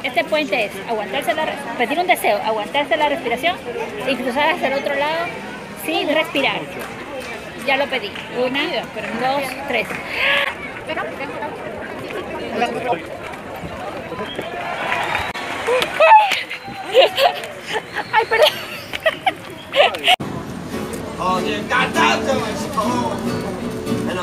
siguiente puente es aguantarse la, pedir un deseo, aguantarse la respiración y cruzar hacia el otro lado sin respirar. Ya lo pedí. Una, dos, tres. Ay, perdón. Oh, you got out to my school, and